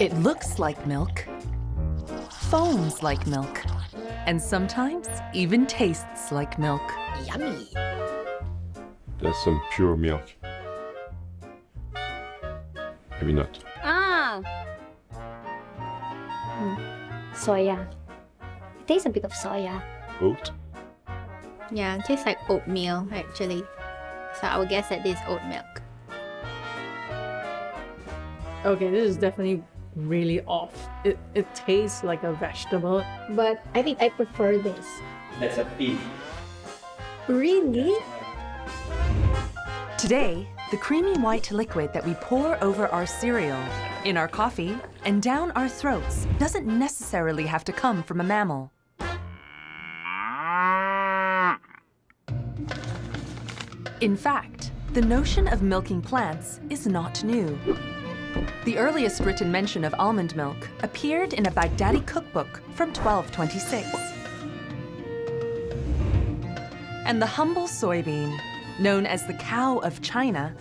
It looks like milk, foams like milk, and sometimes even tastes like milk. Yummy. That's some pure milk. Maybe not. Ah. Soya. It tastes a bit of soya. Oat? Yeah, it tastes like oatmeal actually. So I would guess that this is oat milk. Okay, this is definitely really off. It, it tastes like a vegetable. But I think I prefer this. That's a pea. Really? Today, the creamy white liquid that we pour over our cereal, in our coffee, and down our throats doesn't necessarily have to come from a mammal. In fact, the notion of milking plants is not new. The earliest written mention of almond milk appeared in a Baghdadi cookbook from 1226. And the humble soybean, known as the cow of China,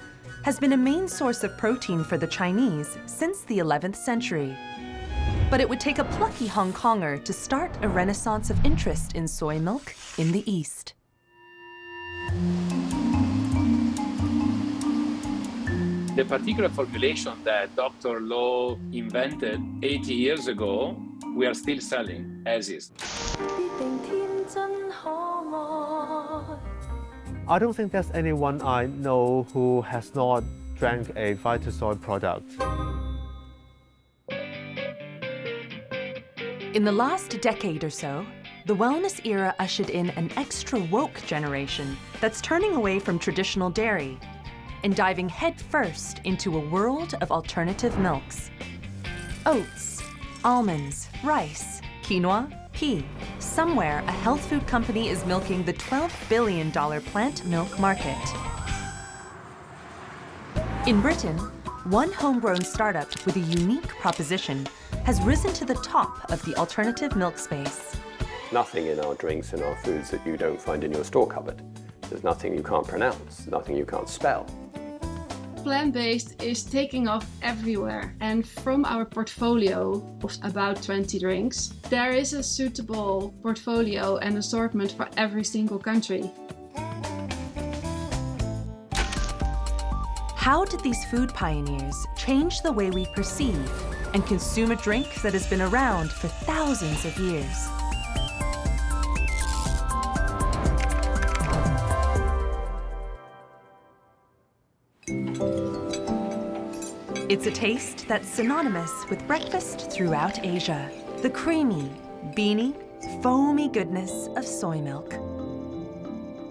has been a main source of protein for the Chinese since the 11th century. But it would take a plucky Hong Konger to start a renaissance of interest in soy milk in the East. The particular formulation that Dr. Lo invented 80 years ago, we are still selling as is. I don't think there's anyone I know who has not drank a Vitasoy product. In the last decade or so, the wellness era ushered in an extra woke generation that's turning away from traditional dairy and diving headfirst into a world of alternative milks. Oats, almonds, rice, quinoa, pea. Somewhere, a health food company is milking the $12 billion plant milk market. In Britain, one homegrown startup with a unique proposition has risen to the top of the alternative milk space. Nothing in our drinks and our foods that you don't find in your store cupboard. There's nothing you can't pronounce, nothing you can't spell. Plant-based is taking off everywhere and from our portfolio of about 20 drinks, there is a suitable portfolio and assortment for every single country. How did these food pioneers change the way we perceive and consume a drink that has been around for thousands of years? It's a taste that's synonymous with breakfast throughout Asia. The creamy, beany, foamy goodness of soy milk.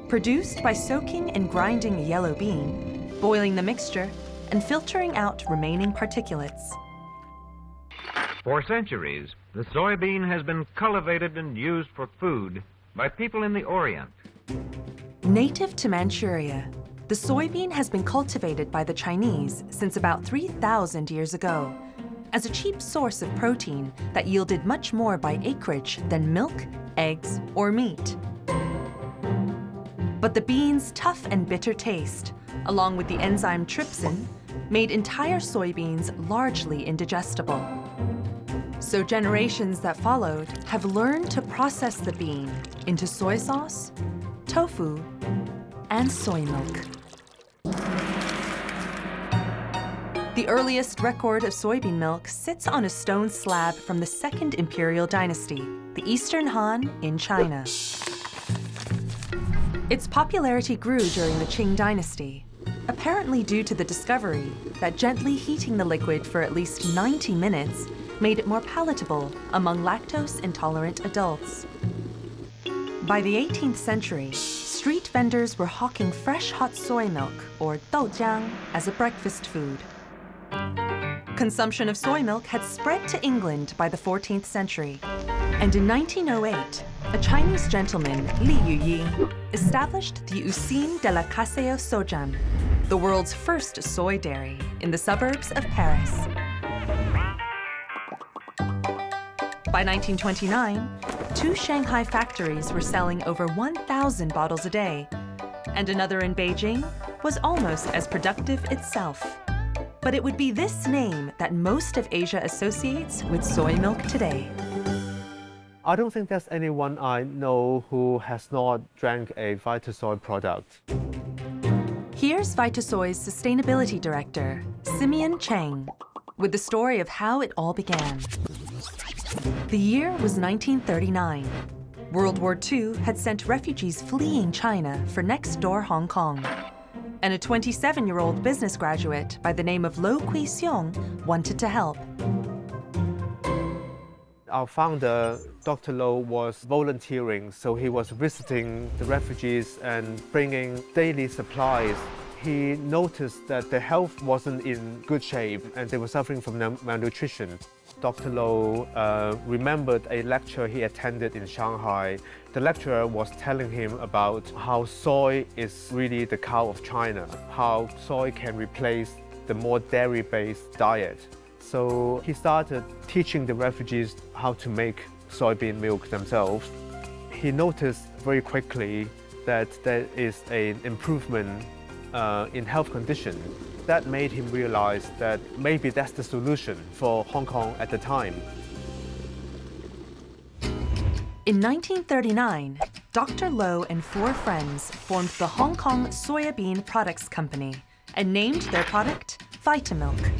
Produced by soaking and grinding a yellow bean, boiling the mixture, and filtering out remaining particulates. For centuries, the soybean has been cultivated and used for food by people in the Orient. Native to Manchuria, the soybean has been cultivated by the Chinese since about 3,000 years ago as a cheap source of protein that yielded much more by acreage than milk, eggs, or meat. But the bean's tough and bitter taste, along with the enzyme trypsin, made entire soybeans largely indigestible. So generations that followed have learned to process the bean into soy sauce, tofu, and soy milk. The earliest record of soybean milk sits on a stone slab from the Second Imperial Dynasty, the Eastern Han in China. Its popularity grew during the Qing Dynasty, apparently due to the discovery that gently heating the liquid for at least 90 minutes made it more palatable among lactose-intolerant adults. By the 18th century, street vendors were hawking fresh hot soy milk, or doujiang, as a breakfast food. Consumption of soy milk had spread to England by the 14th century. And in 1908, a Chinese gentleman, Li Yuying, established the Usine de la Caseo Sojan, the world's first soy dairy in the suburbs of Paris. By 1929, two Shanghai factories were selling over 1,000 bottles a day, and another in Beijing was almost as productive itself. But it would be this name that most of Asia associates with soy milk today. I don't think there's anyone I know who has not drank a Vitasoy product. Here's Vitasoy's sustainability director, Simeon Chang, with the story of how it all began. The year was 1939. World War II had sent refugees fleeing China for next door Hong Kong. And a 27 year old business graduate by the name of Lo Kui Seong wanted to help. Our founder, Dr. Lo, was volunteering, so he was visiting the refugees and bringing daily supplies. He noticed that their health wasn't in good shape and they were suffering from malnutrition. Dr. Lo uh, remembered a lecture he attended in Shanghai. The lecturer was telling him about how soy is really the cow of China, how soy can replace the more dairy-based diet. So he started teaching the refugees how to make soybean milk themselves. He noticed very quickly that there is an improvement uh, in health condition. That made him realize that maybe that's the solution for Hong Kong at the time. In 1939, Dr. Lo and four friends formed the Hong Kong Soybean Products Company and named their product Vitamilk.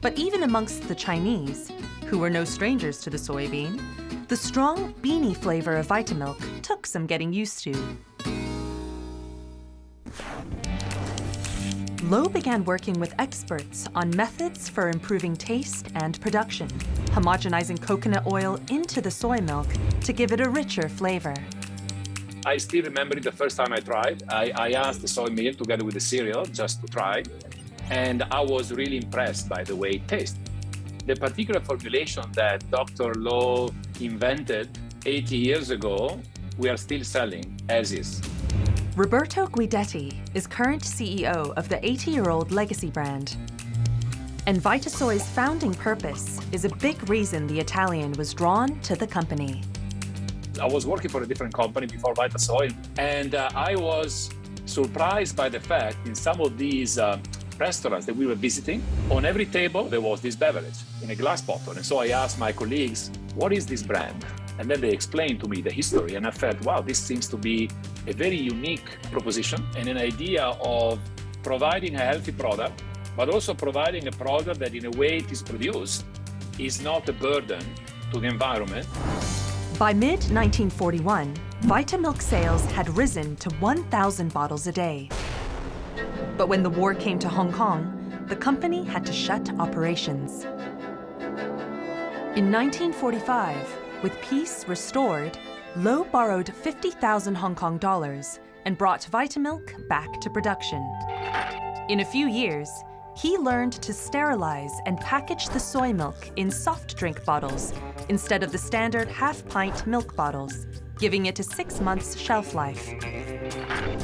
But even amongst the Chinese, who were no strangers to the soybean, the strong beanie flavor of Vitamilk took some getting used to. Lo began working with experts on methods for improving taste and production, homogenizing coconut oil into the soy milk to give it a richer flavor. I still remember the first time I tried. I, I asked the soy milk together with the cereal just to try and I was really impressed by the way it tastes. The particular formulation that Dr. Lo invented 80 years ago, we are still selling as is. Roberto Guidetti is current CEO of the 80-year-old legacy brand. And Vitasoy's founding purpose is a big reason the Italian was drawn to the company. I was working for a different company before Vitasoy, and uh, I was surprised by the fact in some of these uh, restaurants that we were visiting, on every table there was this beverage in a glass bottle. And so I asked my colleagues, what is this brand? And then they explained to me the history, and I felt, wow, this seems to be a very unique proposition and an idea of providing a healthy product, but also providing a product that, in a way it is produced, is not a burden to the environment. By mid 1941, Vitamilk sales had risen to 1,000 bottles a day. But when the war came to Hong Kong, the company had to shut operations. In 1945, with peace restored, Lo borrowed 50,000 Hong Kong dollars and brought Vitamilk back to production. In a few years, he learned to sterilize and package the soy milk in soft drink bottles instead of the standard half-pint milk bottles, giving it a six months shelf life.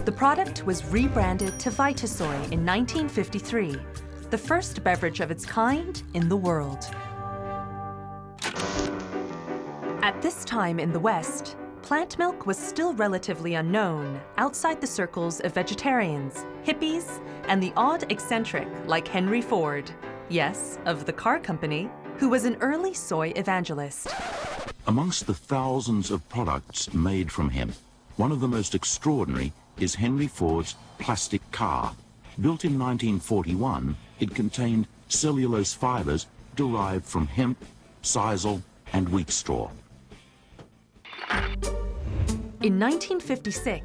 The product was rebranded to Vitasoy in 1953, the first beverage of its kind in the world. At this time in the West, plant milk was still relatively unknown outside the circles of vegetarians, hippies, and the odd eccentric like Henry Ford, yes, of the car company, who was an early soy evangelist. Amongst the thousands of products made from hemp, one of the most extraordinary is Henry Ford's plastic car. Built in 1941, it contained cellulose fibers derived from hemp, sisal, and wheat straw. In 1956,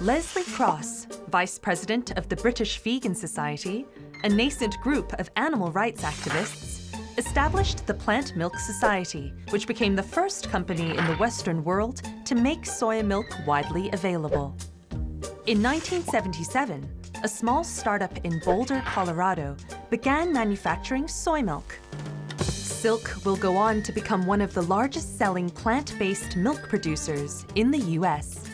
Leslie Cross, vice president of the British Vegan Society, a nascent group of animal rights activists, established the Plant Milk Society, which became the first company in the Western world to make soy milk widely available. In 1977, a small startup in Boulder, Colorado, began manufacturing soy milk. Silk will go on to become one of the largest selling plant-based milk producers in the US.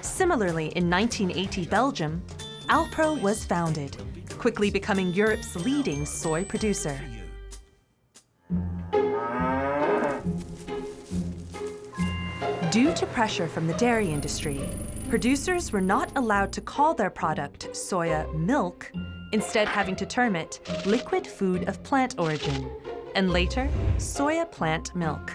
Similarly, in 1980 Belgium, Alpro was founded, quickly becoming Europe's leading soy producer. Due to pressure from the dairy industry, producers were not allowed to call their product soya milk, instead having to term it liquid food of plant origin, and later, soya plant milk.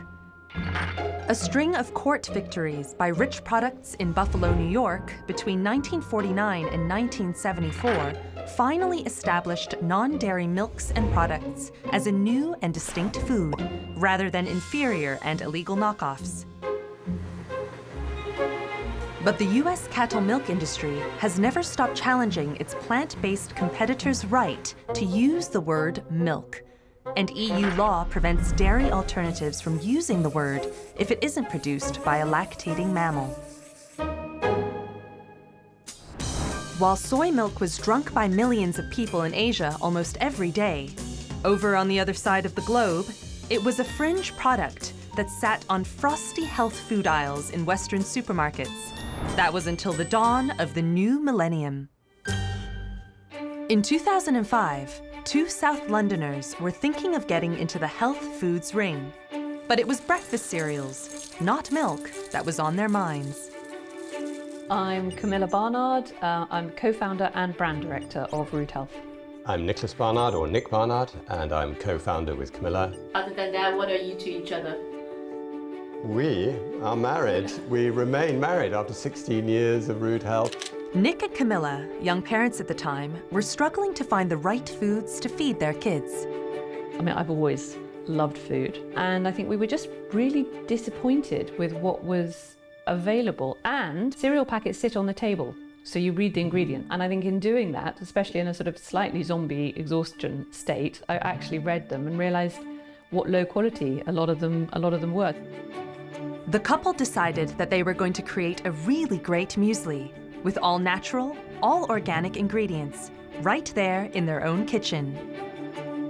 A string of court victories by rich products in Buffalo, New York between 1949 and 1974 finally established non-dairy milks and products as a new and distinct food, rather than inferior and illegal knockoffs. But the U.S. cattle milk industry has never stopped challenging its plant-based competitors' right to use the word milk. And EU law prevents dairy alternatives from using the word if it isn't produced by a lactating mammal. While soy milk was drunk by millions of people in Asia almost every day, over on the other side of the globe, it was a fringe product that sat on frosty health food aisles in Western supermarkets. That was until the dawn of the new millennium. In 2005, two South Londoners were thinking of getting into the health foods ring. But it was breakfast cereals, not milk, that was on their minds. I'm Camilla Barnard. Uh, I'm co-founder and brand director of Rude Health. I'm Nicholas Barnard, or Nick Barnard, and I'm co-founder with Camilla. Other than that, what are you to each other? We are married. We remain married after 16 years of rude health. Nick and Camilla, young parents at the time, were struggling to find the right foods to feed their kids. I mean, I've always loved food, and I think we were just really disappointed with what was available. And cereal packets sit on the table, so you read the ingredient. And I think in doing that, especially in a sort of slightly zombie exhaustion state, I actually read them and realized what low quality a lot of them a lot of them were. The couple decided that they were going to create a really great muesli with all natural, all organic ingredients, right there in their own kitchen.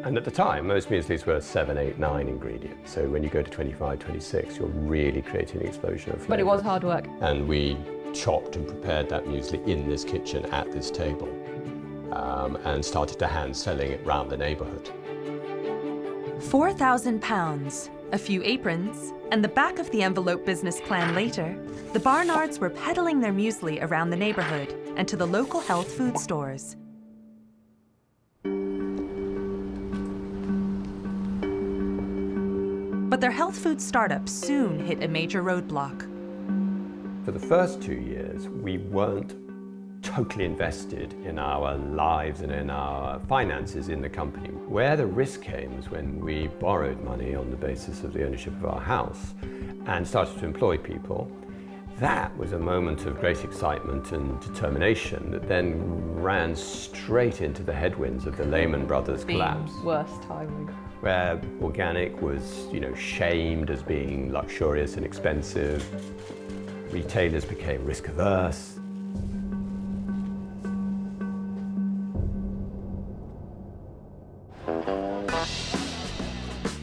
And at the time, most mueslis were seven, eight, nine ingredients. So when you go to 25, 26, you're really creating an explosion of flavor. But it was hard work. And we chopped and prepared that muesli in this kitchen at this table um, and started to hand selling it round the neighborhood. 4,000 pounds, a few aprons, and the back of the envelope business plan later, the Barnards were peddling their muesli around the neighborhood and to the local health food stores. But their health food startup soon hit a major roadblock. For the first two years, we weren't totally invested in our lives and in our finances in the company. Where the risk came was when we borrowed money on the basis of the ownership of our house and started to employ people. That was a moment of great excitement and determination that then ran straight into the headwinds of the Lehman Brothers collapse. Worst timing. Where organic was, you know, shamed as being luxurious and expensive. Retailers became risk averse.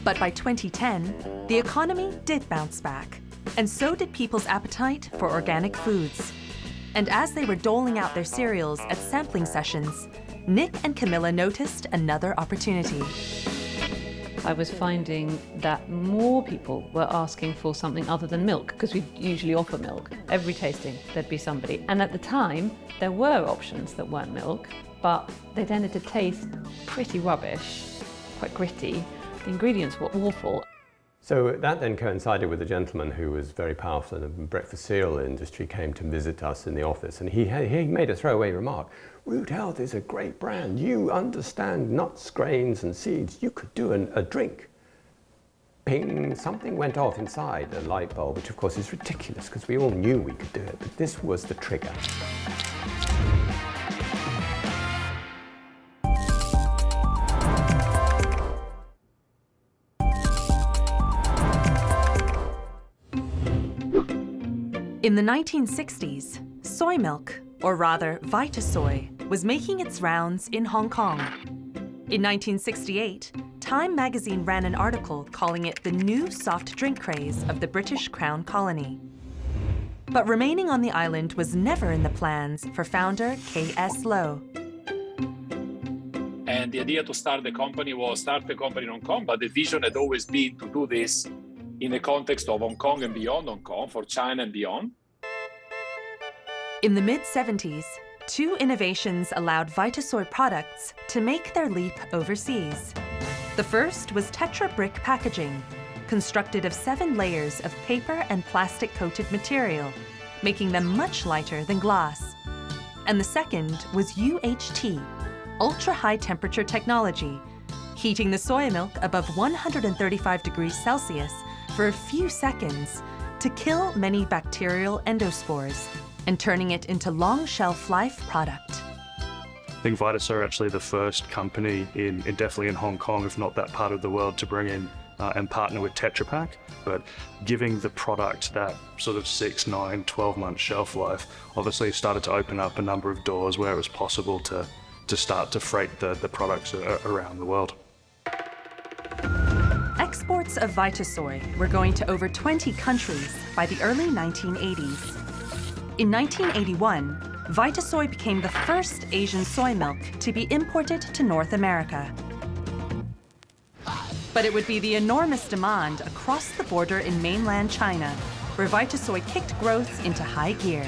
But by 2010, the economy did bounce back, and so did people's appetite for organic foods. And as they were doling out their cereals at sampling sessions, Nick and Camilla noticed another opportunity. I was finding that more people were asking for something other than milk, because we usually offer milk. Every tasting, there'd be somebody. And at the time, there were options that weren't milk, but they tended to taste pretty rubbish, quite gritty, the ingredients were awful. So that then coincided with a gentleman who was very powerful in the breakfast cereal industry came to visit us in the office and he, he made a throwaway remark. Rude Health is a great brand. You understand nuts, grains and seeds. You could do an, a drink. Ping, something went off inside a light bulb, which of course is ridiculous because we all knew we could do it, but this was the trigger. In the 1960s, soy milk, or rather Vitasoy, was making its rounds in Hong Kong. In 1968, Time magazine ran an article calling it the new soft drink craze of the British Crown colony. But remaining on the island was never in the plans for founder K.S. Lo. And the idea to start the company was start the company in Hong Kong, but the vision had always been to do this in the context of Hong Kong and beyond Hong Kong, for China and beyond. In the mid 70s, two innovations allowed Vitasoy products to make their leap overseas. The first was Tetra Brik packaging, constructed of seven layers of paper and plastic coated material, making them much lighter than glass. And the second was UHT, ultra high temperature technology, heating the soy milk above 135 degrees Celsius for a few seconds to kill many bacterial endospores and turning it into long shelf life product. I think Vitas are actually the first company in, in, definitely in Hong Kong, if not that part of the world, to bring in uh, and partner with Tetra Pak. But giving the product that sort of six, nine, 12 month shelf life obviously started to open up a number of doors where it was possible to, to start to freight the, the products around the world. Exports of Vitasoy were going to over 20 countries by the early 1980s. In 1981, Vitasoy became the first Asian soy milk to be imported to North America. But it would be the enormous demand across the border in mainland China where Vitasoy kicked growth into high gear.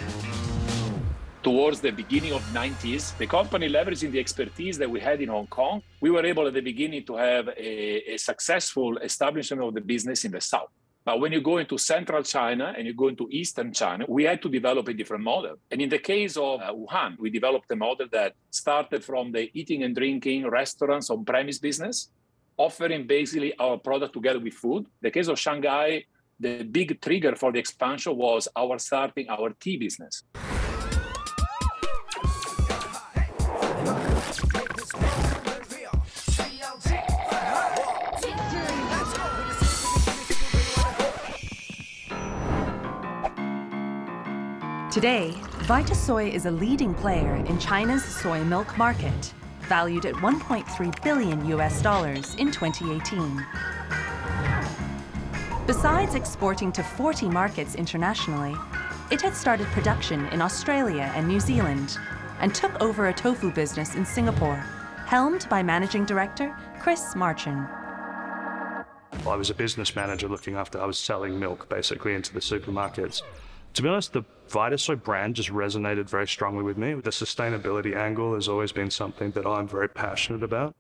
Towards the beginning of 90s, the company leveraging the expertise that we had in Hong Kong, we were able at the beginning to have a, a successful establishment of the business in the south. But when you go into central China and you go into eastern China, we had to develop a different model. And in the case of uh, Wuhan, we developed a model that started from the eating and drinking, restaurants, on premise business, offering basically our product together with food. The case of Shanghai, the big trigger for the expansion was our starting our tea business. Today, Vitasoy is a leading player in China's soy milk market, valued at 1.3 billion US dollars in 2018. Besides exporting to 40 markets internationally, it had started production in Australia and New Zealand and took over a tofu business in Singapore, helmed by managing director Chris Marchand. I was a business manager looking after, I was selling milk basically into the supermarkets. To be honest, the Vitasoy brand just resonated very strongly with me. The sustainability angle has always been something that I'm very passionate about.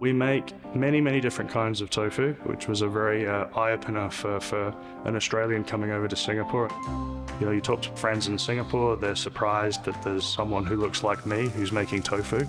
We make many, many different kinds of tofu, which was a very uh, eye-opener for, for an Australian coming over to Singapore. You know, you talk to friends in Singapore, they're surprised that there's someone who looks like me who's making tofu.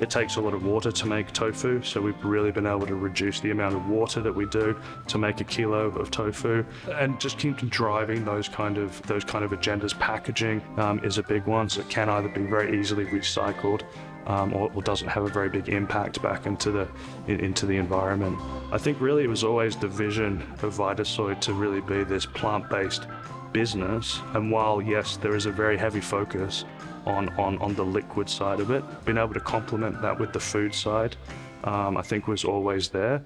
It takes a lot of water to make tofu, so we've really been able to reduce the amount of water that we do to make a kilo of tofu, and just keep driving those kind of those kind of agendas. Packaging um, is a big one, so it can either be very easily recycled um, or, or, doesn't have a very big impact back into the in, into the environment. I think really it was always the vision of Vitasoy to really be this plant-based business, and while yes, there is a very heavy focus on, on, on the liquid side of it. Being able to complement that with the food side, um, I think was always there.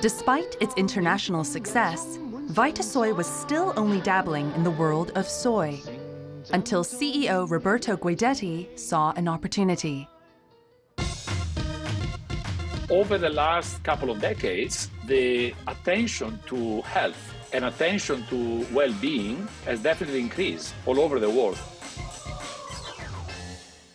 Despite its international success, Vitasoy was still only dabbling in the world of soy until CEO Roberto Guidetti saw an opportunity. Over the last couple of decades, the attention to health and attention to well-being has definitely increased all over the world.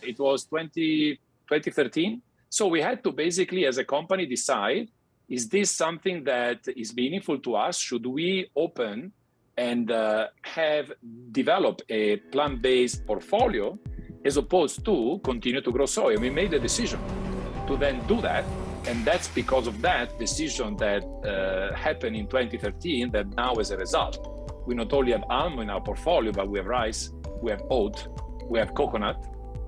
It was 20, 2013. So we had to basically, as a company, decide, is this something that is meaningful to us? Should we open and uh, have develop a plant-based portfolio as opposed to continue to grow soy? And we made the decision to then do that and that's because of that decision that uh, happened in 2013 that now as a result, we not only have almond in our portfolio, but we have rice, we have oat, we have coconut,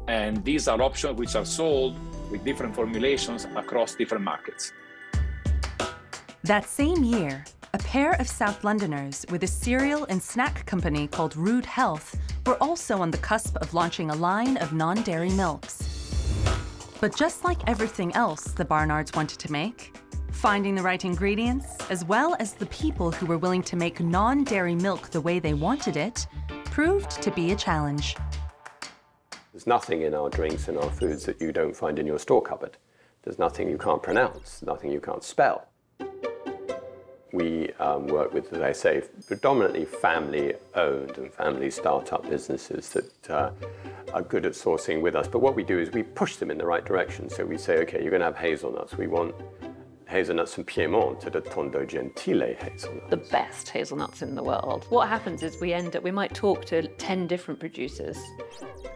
and these are options which are sold with different formulations across different markets. That same year, a pair of South Londoners with a cereal and snack company called Rude Health were also on the cusp of launching a line of non-dairy milks. But just like everything else the Barnards wanted to make, finding the right ingredients, as well as the people who were willing to make non-dairy milk the way they wanted it, proved to be a challenge. There's nothing in our drinks and our foods that you don't find in your store cupboard. There's nothing you can't pronounce, nothing you can't spell. We um, work with, as I say, predominantly family owned and family startup businesses that uh, are good at sourcing with us. But what we do is we push them in the right direction. So we say, okay, you're going to have hazelnuts. We want hazelnuts from Piedmont to the Tonda Gentile hazelnuts. The best hazelnuts in the world. What happens is we end up, we might talk to 10 different producers,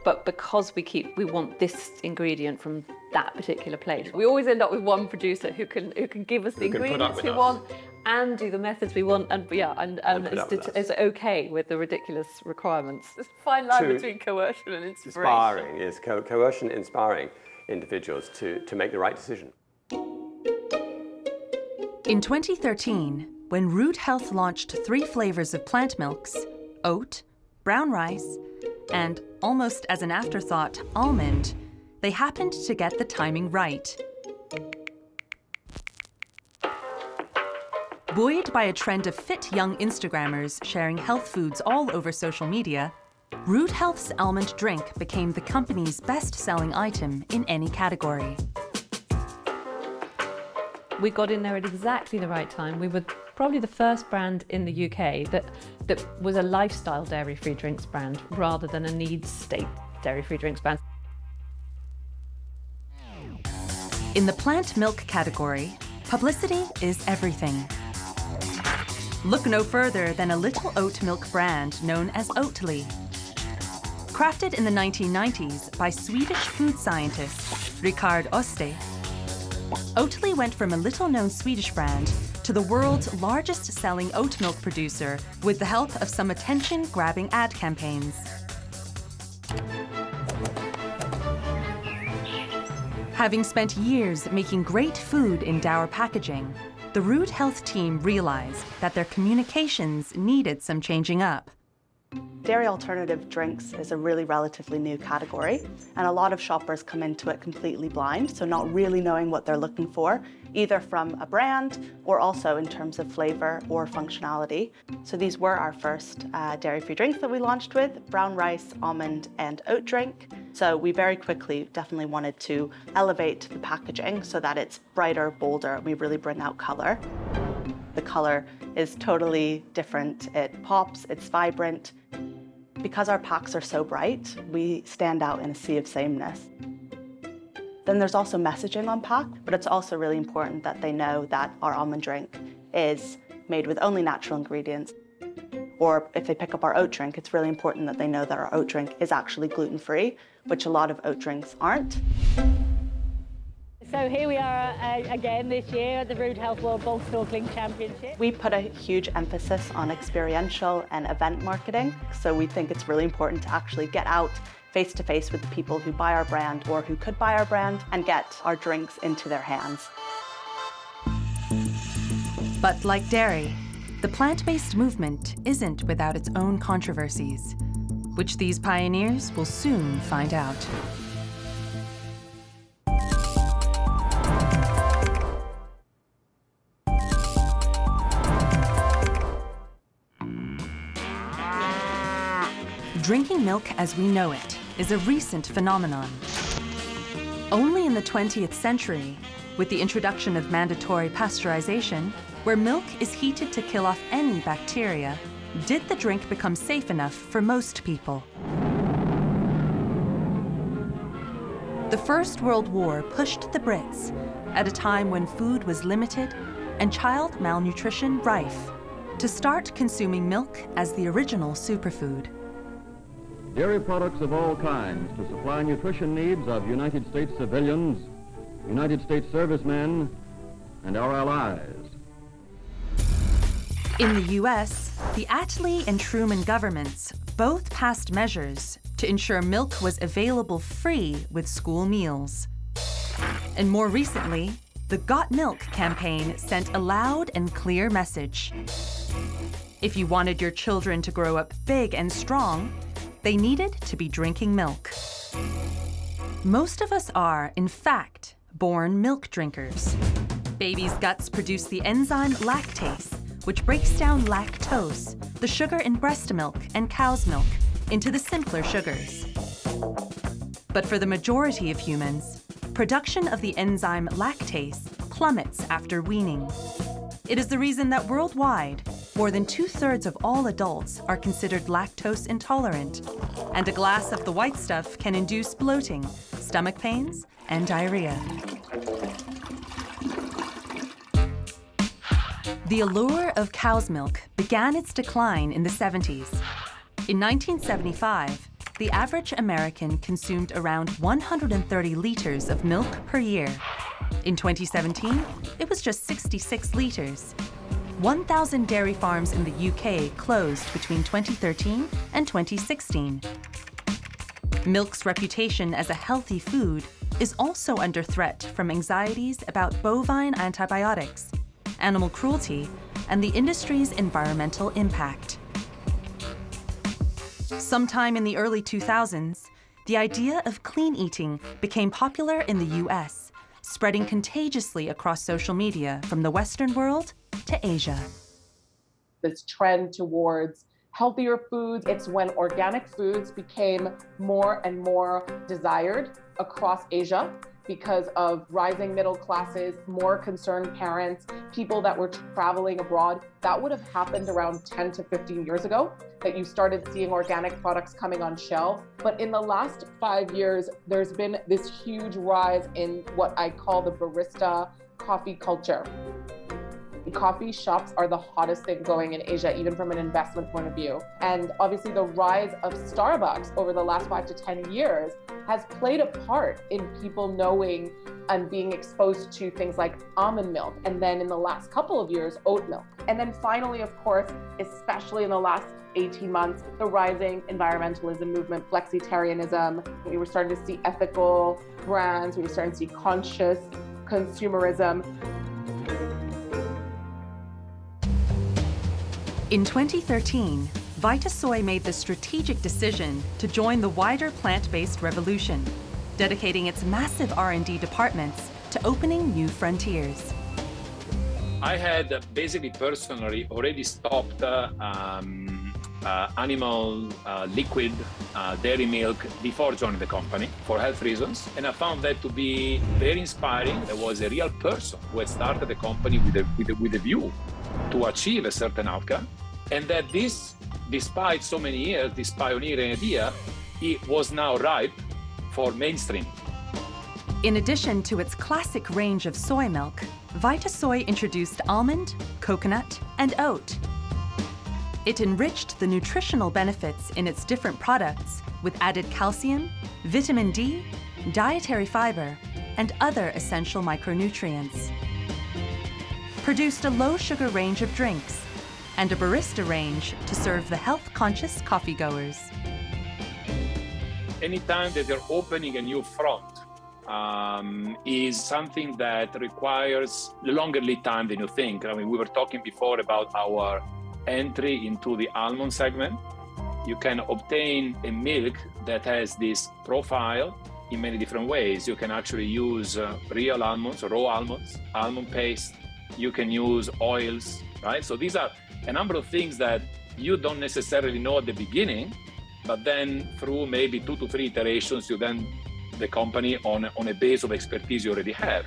but because we keep, we want this ingredient from that particular place, we always end up with one producer who can who can give us the Who can ingredients we us. want and do the methods we want, and yeah, and, and put is, up is okay with the ridiculous requirements. There's a fine line To- between coercion and inspiration. Inspiring, is co- coercion inspiring individuals to, to make the right decision. In 2013, when Rude Health launched three flavors of plant milks oat, brown rice, and, almost as an afterthought, almond, they happened to get the timing right. Buoyed by a trend of fit young Instagrammers sharing health foods all over social media, Rude Health's almond drink became the company's best selling item in any category. we got in there at exactly the right time. We were probably the first brand in the UK that that was a lifestyle dairy-free drinks brand rather than a needs state dairy-free drinks brand. In the plant milk category, publicity is everything. Look no further than a little oat milk brand known as Oatly. Crafted in the 1990s by Swedish food scientist Rickard Oste, Oatly went from a little known Swedish brand to the world's largest selling oat milk producer with the help of some attention grabbing ad campaigns. Having spent years making great food in dour packaging, the Rude Health team realized that their communications needed some changing up. Dairy alternative drinks is a really relatively new category, and a lot of shoppers come into it completely blind, so not really knowing what they're looking for, either from a brand or also in terms of flavour or functionality. So these were our first uh, dairy-free drinks that we launched with, brown rice, almond and oat drink. So we very quickly definitely wanted to elevate the packaging so that it's brighter, bolder, and we really bring out colour. The colour is totally different. It pops, it's vibrant. Because our packs are so bright, we stand out in a sea of sameness. Then there's also messaging on pack, but it's also really important that they know that our almond drink is made with only natural ingredients. Or if they pick up our oat drink, it's really important that they know that our oat drink is actually gluten-free, which a lot of oat drinks aren't. So here we are uh, again this year at the Rude Health World Bog Snorkeling Championship. We put a huge emphasis on experiential and event marketing, so we think it's really important to actually get out face to face with the people who buy our brand or who could buy our brand and get our drinks into their hands. But like dairy, the plant based movement isn't without its own controversies, which these pioneers will soon find out. Drinking milk as we know it is a recent phenomenon. Only in the 20th century, with the introduction of mandatory pasteurization, where milk is heated to kill off any bacteria, did the drink become safe enough for most people. The First World War pushed the Brits at a time when food was limited and child malnutrition rife to start consuming milk as the original superfood. Dairy products of all kinds to supply nutrition needs of United States civilians, United States servicemen, and our allies. In the US, the Attlee and Truman governments both passed measures to ensure milk was available free with school meals. And more recently, the Got Milk campaign sent a loud and clear message. If you wanted your children to grow up big and strong, they needed to be drinking milk. Most of us are, in fact, born milk drinkers. Babies' guts produce the enzyme lactase, which breaks down lactose, the sugar in breast milk and cow's milk, into the simpler sugars. But for the majority of humans, production of the enzyme lactase plummets after weaning. It is the reason that worldwide, more than two thirds of all adults are considered lactose intolerant, and a glass of the white stuff can induce bloating, stomach pains, and diarrhea. The allure of cow's milk began its decline in the 70s. In 1975, the average American consumed around 130 liters of milk per year. In 2017, it was just 66 liters. 1,000 dairy farms in the UK closed between 2013 and 2016. Milk's reputation as a healthy food is also under threat from anxieties about bovine antibiotics, animal cruelty, and the industry's environmental impact. Sometime in the early 2000s, the idea of clean eating became popular in the US, spreading contagiously across social media from the Western world to Asia. This trend towards healthier foods, it's when organic foods became more and more desired across Asia because of rising middle classes, more concerned parents, people that were traveling abroad. That would have happened around 10 to 15 years ago that you started seeing organic products coming on shelf. But in the last five years, there's been this huge rise in what I call the barista coffee culture. Coffee shops are the hottest thing going in Asia, even from an investment point of view. And obviously, the rise of Starbucks over the last five to 10 years has played a part in people knowing and being exposed to things like almond milk. And then in the last couple of years, oat milk. And then finally, of course, especially in the last 18 months, the rising environmentalism movement, flexitarianism. We were starting to see ethical brands, we were starting to see conscious consumerism. In 2013, Vitasoy made the strategic decision to join the wider plant-based revolution, dedicating its massive R&D departments to opening new frontiers. I had basically personally already stopped um, uh, animal uh, liquid uh, dairy milk before joining the company for health reasons. And I found that to be very inspiring. There was a real person who had started the company with a, with a, with a view to achieve a certain outcome and that this, despite so many years, this pioneering idea, it was now ripe for mainstream. In addition to its classic range of soy milk, Vitasoy introduced almond, coconut, and oat. It enriched the nutritional benefits in its different products with added calcium, vitamin D, dietary fiber, and other essential micronutrients. Produced a low-sugar range of drinks and a barista range to serve the health-conscious coffee-goers. Anytime that you're opening a new front um, is something that requires longer lead time than you think. I mean, we were talking before about our entry into the almond segment. You can obtain a milk that has this profile in many different ways. You can actually use uh, real almonds, raw almonds, almond paste. You can use oils, right? So these are a number of things that you don't necessarily know at the beginning, but then through maybe two to three iterations, you then the company on on a base of expertise you already have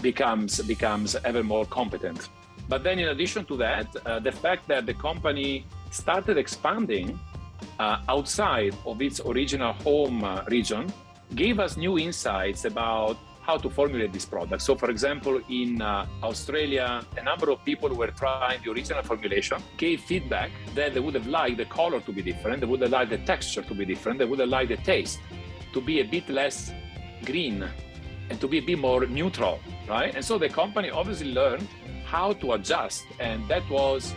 becomes becomes ever more competent. But then, in addition to that, uh, the fact that the company started expanding uh, outside of its original home uh, region gave us new insights about how to formulate this product. So, for example, in uh, Australia, a number of people were trying the original formulation gave feedback that they would have liked the color to be different, they would have liked the texture to be different, they would have liked the taste to be a bit less green and to be a bit more neutral, right? And so the company obviously learned how to adjust, and that was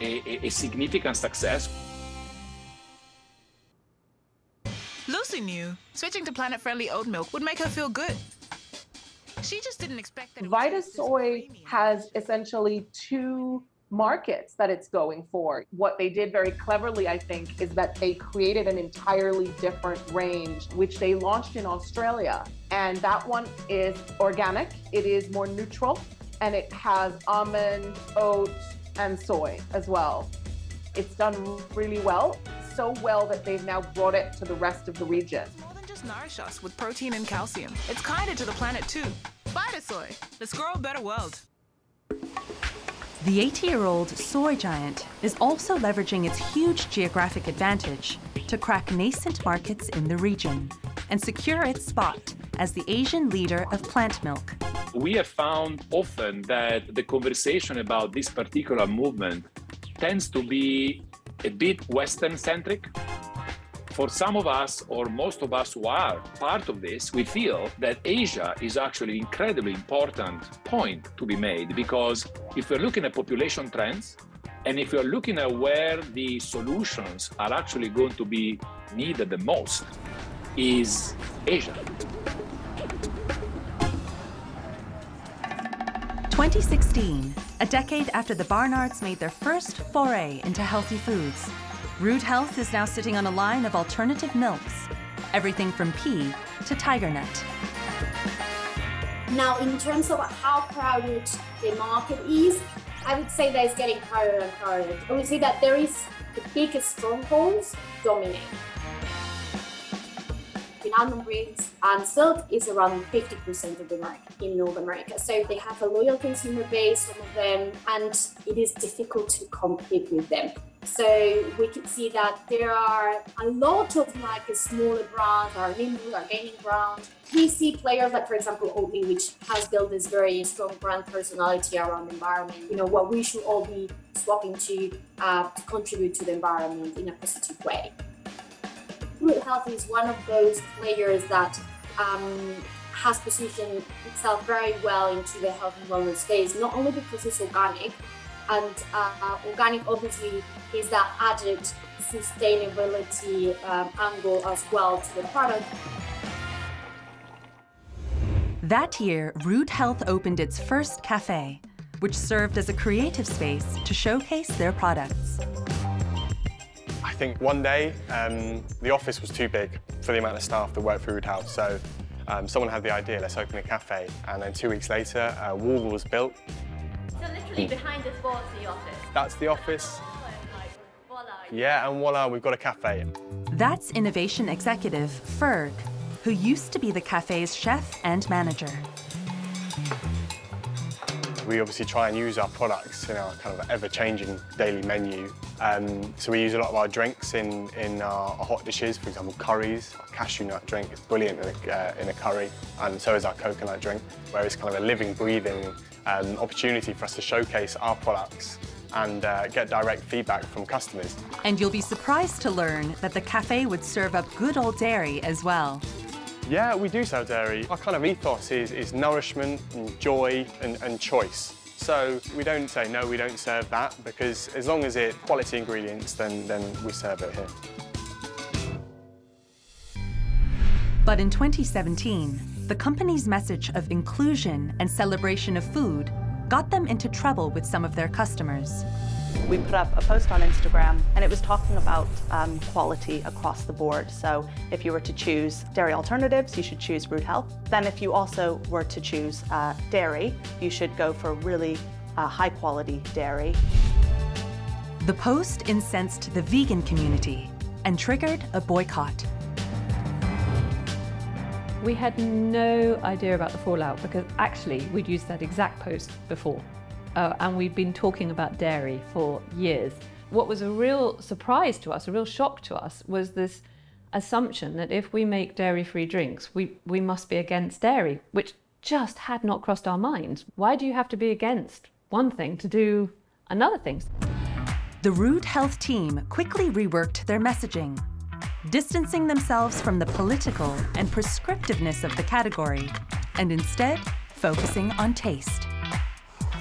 a, a, a significant success. Lucy knew switching to planet friendly oat milk would make her feel good. She just didn't expect that. Vitasoy has essentially two markets that it's going for. What they did very cleverly, I think, is that they created an entirely different range, which they launched in Australia. And that one is organic, it is more neutral, and it has almond, oat, and soy as well. It's done really well, so well that they've now brought it to the rest of the region. More than just nourish us with protein and calcium. It's kinder to the planet too. Vitasoy, let's grow a better world. The 80 year old soy giant is also leveraging its huge geographic advantage to crack nascent markets in the region and secure its spot as the Asian leader of plant milk. We have found often that the conversation about this particular movement tends to be a bit Western centric. For some of us, or most of us who are part of this, we feel that Asia is actually an incredibly important point to be made because if we're looking at population trends, and if you're looking at where the solutions are actually going to be needed the most, is Asia. 2016, a decade after the Barnards made their first foray into healthy foods. Rude Health is now sitting on a line of alternative milks, everything from pea to tiger nut. Now, in terms of how crowded the market is, I would say that it's getting harder and harder. I would say that there is the biggest strongholds dominate. Almond Breeze and silk is around 50% of the market in North America. So they have a loyal consumer base, some of them, and it is difficult to compete with them. So we can see that there are a lot of like smaller brands or nimble or gaining brands. We see players like, for example, Oatly, which has built this very strong brand personality around the environment. You know, what we should all be swapping to uh, to contribute to the environment in a positive way. Rude Health is one of those players that um, has positioned itself very well into the health and wellness space, not only because it's organic, and uh, organic obviously is that added sustainability um, angle as well to the product. That year, Rude Health opened its first cafe, which served as a creative space to showcase their products. I think one day um, the office was too big for the amount of staff that worked for Rude Health, so um, someone had the idea, let's open a cafe, and then two weeks later, a wall was built. So literally behind this wall is the office? That's the office. Yeah, and voila, we've got a cafe. That's innovation executive Ferg, who used to be the cafe's chef and manager. We obviously try and use our products in our kind of ever-changing daily menu. Um, so we use a lot of our drinks in, in our, our hot dishes, for example, curries. Our cashew nut drink is brilliant in a, uh, in a curry, and so is our coconut drink, where it's kind of a living, breathing um, opportunity for us to showcase our products and uh, get direct feedback from customers. And you'll be surprised to learn that the cafe would serve up good old dairy as well. Yeah, we do sell dairy. Our kind of ethos is, is nourishment and joy and, and choice. So we don't say, no, we don't serve that, because as long as it's quality ingredients, then, then we serve it here. But in 2017, the company's message of inclusion and celebration of food got them into trouble with some of their customers. We put up a post on Instagram and it was talking about um, quality across the board. So if you were to choose dairy alternatives, you should choose Rude Health. Then if you also were to choose uh, dairy, you should go for really uh, high quality dairy. The post incensed the vegan community and triggered a boycott. We had no idea about the fallout because actually we'd used that exact post before. Uh, and we'd been talking about dairy for years. What was a real surprise to us, a real shock to us, was this assumption that if we make dairy-free drinks, we, we must be against dairy, which just had not crossed our minds. Why do you have to be against one thing to do another thing? The Rude Health team quickly reworked their messaging distancing themselves from the political and prescriptiveness of the category, and instead focusing on taste.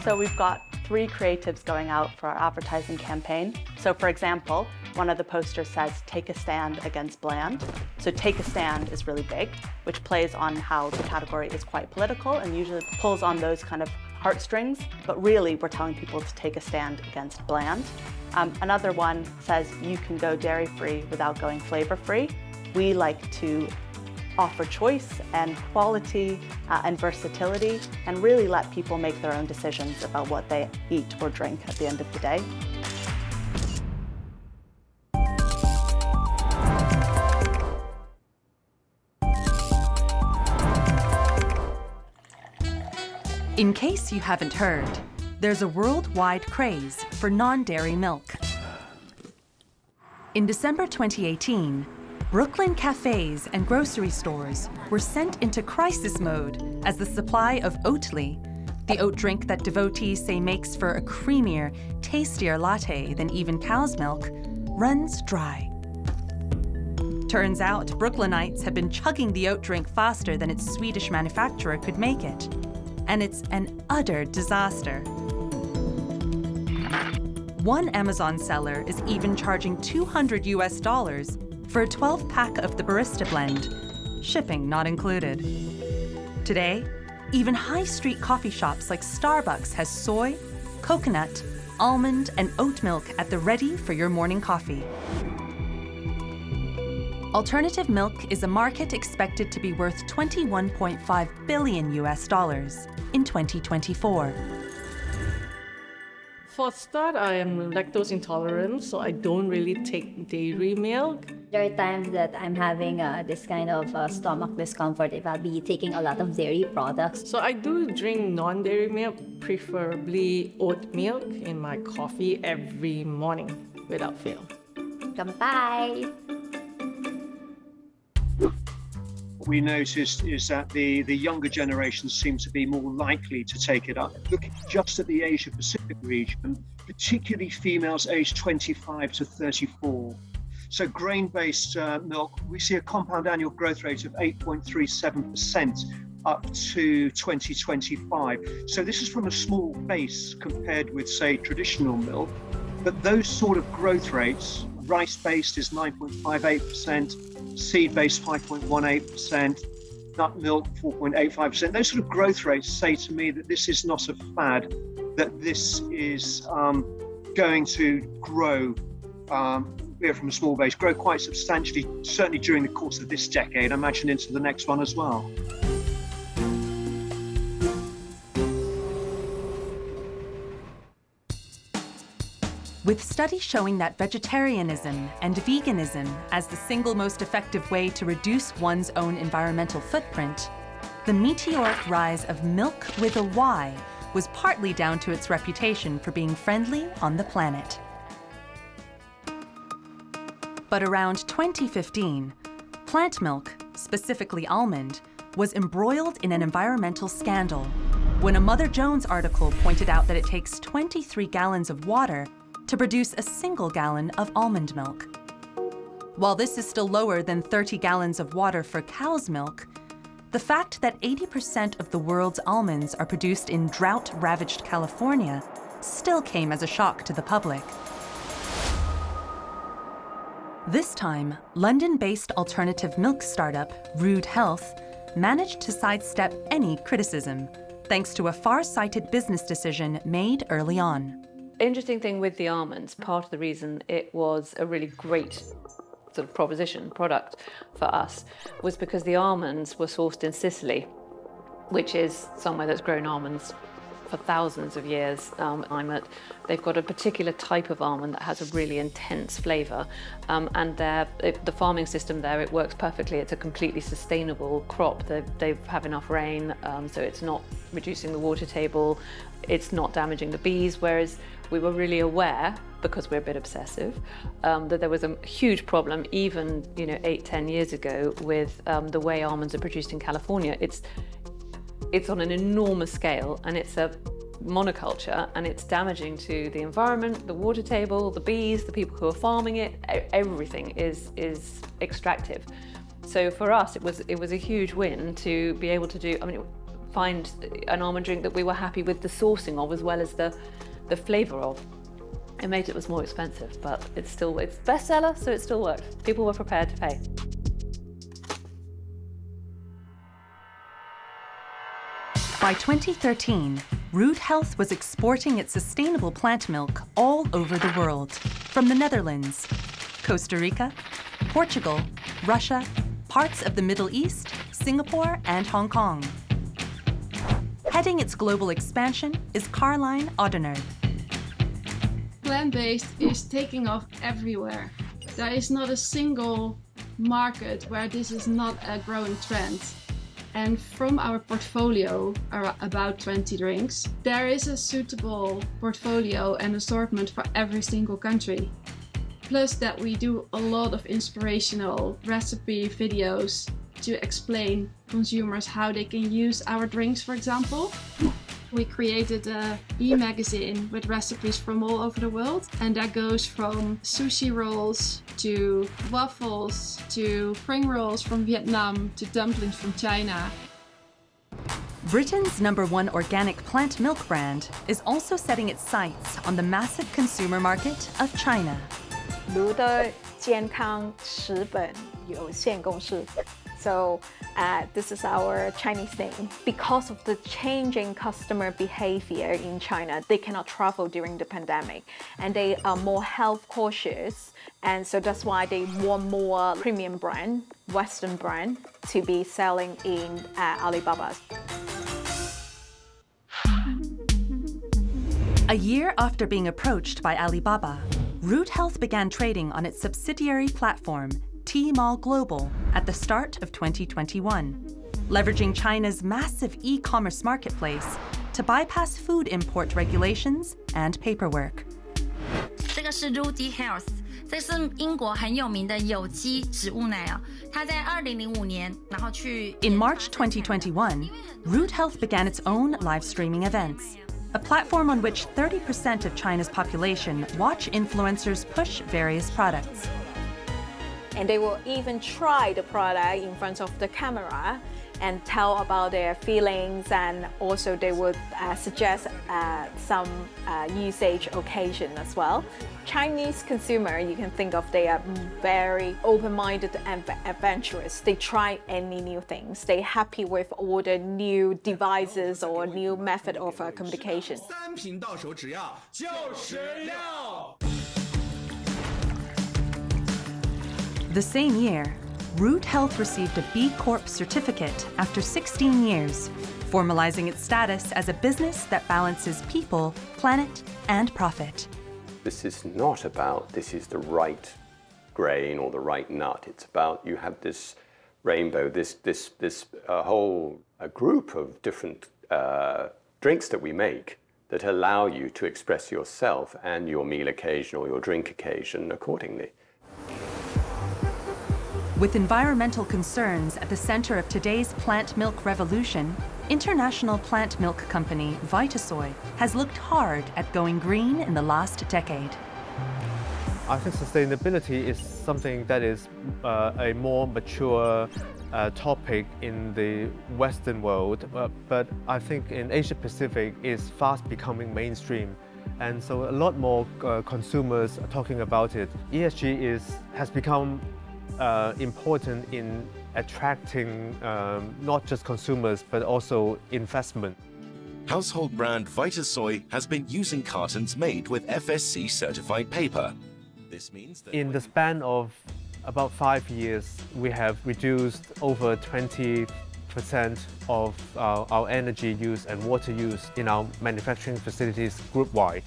So we've got three creatives going out for our advertising campaign. So for example, one of the posters says, take a stand against bland. So take a stand is really big, which plays on how the category is quite political and usually pulls on those kind of heartstrings, but really we're telling people to take a stand against bland. Um, another one says you can go dairy-free without going flavor-free. We like to offer choice and quality uh, and versatility and really let people make their own decisions about what they eat or drink at the end of the day. In case you haven't heard, there's a worldwide craze for non-dairy milk. In December 2018, Brooklyn cafes and grocery stores were sent into crisis mode as the supply of Oatly, the oat drink that devotees say makes for a creamier, tastier latte than even cow's milk, runs dry. Turns out Brooklynites have been chugging the oat drink faster than its Swedish manufacturer could make it. And it's an utter disaster. One Amazon seller is even charging 200 US dollars for a 12 pack of the Barista Blend, shipping not included. Today, even high street coffee shops like Starbucks has soy, coconut, almond, and oat milk at the ready for your morning coffee. Alternative milk is a market expected to be worth 21.5 billion US dollars in 2024. For start, I am lactose intolerant, so I don't really take dairy milk. There are times that I'm having uh, this kind of uh, stomach discomfort if I'll be taking a lot of dairy products. So I do drink non-dairy milk, preferably oat milk in my coffee every morning without fail. Bye. What we noticed is that the, the younger generations seem to be more likely to take it up. Looking just at the Asia Pacific region, particularly females aged 25 to 34. So, grain based uh, milk, we see a compound annual growth rate of 8.37% up to 2025. So, this is from a small base compared with, say, traditional milk. But those sort of growth rates, rice based is 9.58%, seed based 5.18%, nut milk 4.85%. Those sort of growth rates say to me that this is not a fad, that this is um, going to grow um, from a small base, grow quite substantially, certainly during the course of this decade, I imagine into the next one as well. With studies showing that vegetarianism and veganism as the single most effective way to reduce one's own environmental footprint, the meteoric rise of Milk with a Y was partly down to its reputation for being friendly on the planet. But around 2015, plant milk, specifically almond, was embroiled in an environmental scandal when a Mother Jones article pointed out that it takes 23 gallons of water to produce a single gallon of almond milk. While this is still lower than 30 gallons of water for cow's milk, the fact that 80% of the world's almonds are produced in drought ravaged California still came as a shock to the public. This time, London based alternative milk startup Rude Health managed to sidestep any criticism thanks to a far sighted business decision made early on. Interesting thing with the almonds, part of the reason it was a really great sort of proposition, product for us, was because the almonds were sourced in Sicily, which is somewhere that's grown almonds for thousands of years. Um, they've got a particular type of almond that has a really intense flavour, um, and it, the farming system there it works perfectly. It's a completely sustainable crop. They, they have enough rain, um, so it's not reducing the water table. It's not damaging the bees. Whereas we were really aware because we're a bit obsessive, um, that there was a huge problem even you know eight, ten years ago with um, the way almonds are produced in California. It's it's on an enormous scale and it's a monoculture and it's damaging to the environment, the water table, the bees, the people who are farming it, everything is, is extractive. So for us, it was, it was a huge win to be able to do, I mean, find an almond drink that we were happy with the sourcing of as well as the, the flavour of. It made it was more expensive, but it's still, it's bestseller, so it still worked. People were prepared to pay. By 2013, Rude Health was exporting its sustainable plant milk all over the world, from the Netherlands, Costa Rica, Portugal, Russia, parts of the Middle East, Singapore, and Hong Kong. Heading its global expansion is Caroline Oudenaarde. Plant-based is taking off everywhere. There is not a single market where this is not a growing trend. And from our portfolio, about 20 drinks, there is a suitable portfolio and assortment for every single country. Plus that we do a lot of inspirational recipe videos to explain consumers how they can use our drinks, for example We created a e-magazine with recipes from all over the world and that goes from sushi rolls to waffles to spring rolls from Vietnam to dumplings from China. Britain's number one organic plant milk brand is also setting its sights on the massive consumer market of China. 卢的健康食本有限公司 so uh, this is our Chinese name. Because of the changing customer behavior in China, they cannot travel during the pandemic and they are more health cautious. And so that's why they want more premium brand, Western brand, to be selling in uh, Alibaba. A year after being approached by Alibaba, Rude Health began trading on its subsidiary platform, Tmall Global at the start of 2021, leveraging China's massive e-commerce marketplace to bypass food import regulations and paperwork. 这个是 Rudy Health，这是英国很有名的有机植物奶啊。它在二零零五年，然后去 In March 2021, Rude Health began its own live streaming events. A platform on which 30% of China's population watch influencers push various products and they will even try the product in front of the camera and tell about their feelings and also they would uh, suggest uh, some uh, usage occasion as well. Chinese consumer, you can think of they are very open-minded and adventurous. They try any new things. They're happy with all the new devices or new method of uh, communication. The same year, Rude Health received a B Corp certificate after 16 years, formalizing its status as a business that balances people, planet, and profit. This is not about this is the right grain or the right nut. It's about you have this rainbow, this this this uh, whole a group of different uh, drinks that we make that allow you to express yourself and your meal occasion or your drink occasion accordingly. With environmental concerns at the center of today's plant milk revolution, international plant milk company Vitasoy has looked hard at going green in the last decade. I think sustainability is something that is uh, a more mature uh, topic in the Western world, uh, but I think in Asia Pacific is fast becoming mainstream. And so a lot more uh, consumers are talking about it. ESG is, has become uh, important in attracting um, not just consumers but also investment. Household brand Vitasoy has been using cartons made with FSC certified paper. This means that in the span of about five years, we have reduced over 20 percent of our, our energy use and water use in our manufacturing facilities group-wide.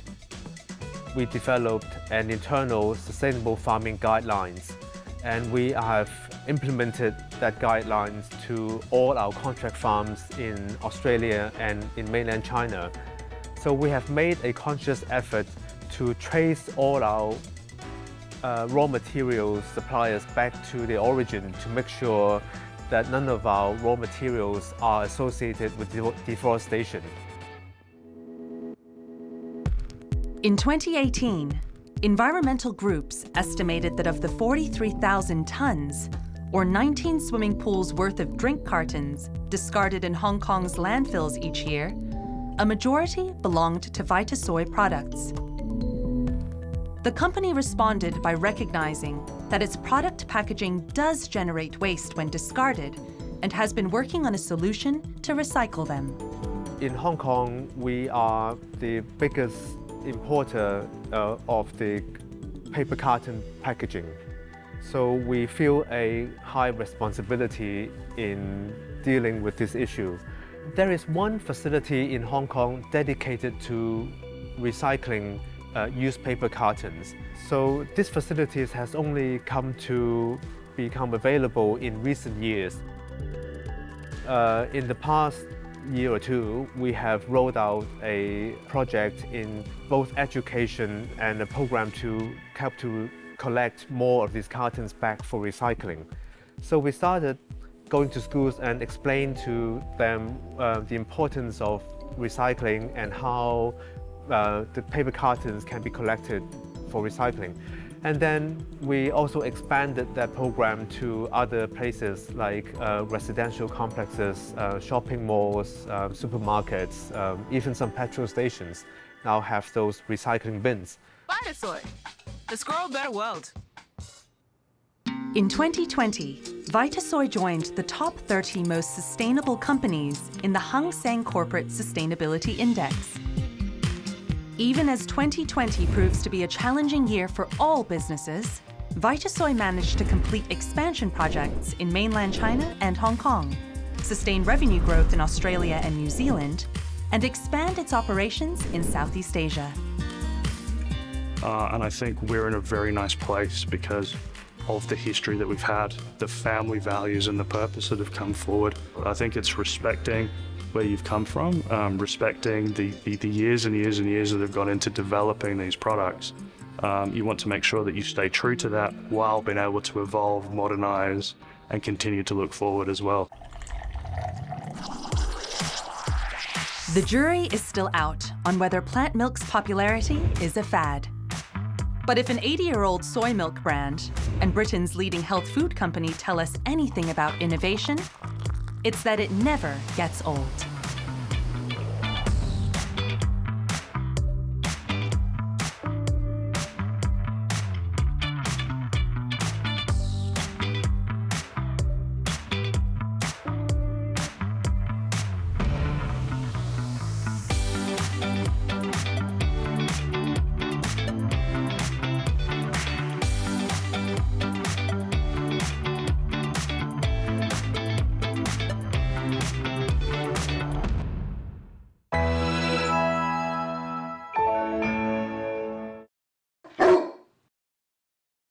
We developed an internal sustainable farming guidelines and we have implemented that guidelines to all our contract farms in Australia and in mainland China. So we have made a conscious effort to trace all our uh, raw materials suppliers back to the origin to make sure that none of our raw materials are associated with deforestation. In 2018, Environmental groups estimated that of the 43,000 tons, or 19 swimming pools worth of drink cartons discarded in Hong Kong's landfills each year, a majority belonged to Vitasoy products. The company responded by recognizing that its product packaging does generate waste when discarded and has been working on a solution to recycle them. In Hong Kong, we are the biggest importer uh, of the paper carton packaging. So we feel a high responsibility in dealing with this issue. There is one facility in Hong Kong dedicated to recycling uh, used paper cartons. So this facility has only come to become available in recent years. uh, in the past year or two, we have rolled out a project in both education and a program to help to collect more of these cartons back for recycling. So we started going to schools and explain to them uh, the importance of recycling and how uh, the paper cartons can be collected for recycling. And then we also expanded that program to other places like uh, residential complexes, uh, shopping malls, uh, supermarkets, um, even some petrol stations now have those recycling bins. Vitasoy, let's grow a better world. In 2020, Vitasoy joined the top 30 most sustainable companies in the Hang Seng Corporate Sustainability Index. Even as 2020 proves to be a challenging year for all businesses, Vitasoy managed to complete expansion projects in mainland China and Hong Kong, sustain revenue growth in Australia and New Zealand, and expand its operations in Southeast Asia. Uh, and I think we're in a very nice place because of the history that we've had, the family values and the purpose that have come forward. I think it's respecting where you've come from, um, respecting the, the, the, years and years and years that have gone into developing these products. Um, you want to make sure that you stay true to that while being able to evolve, modernize, and continue to look forward as well. The jury is still out on whether plant milk's popularity is a fad. But if an 80 year old soy milk brand and Britain's leading health food company tell us anything about innovation, it's that it never gets old.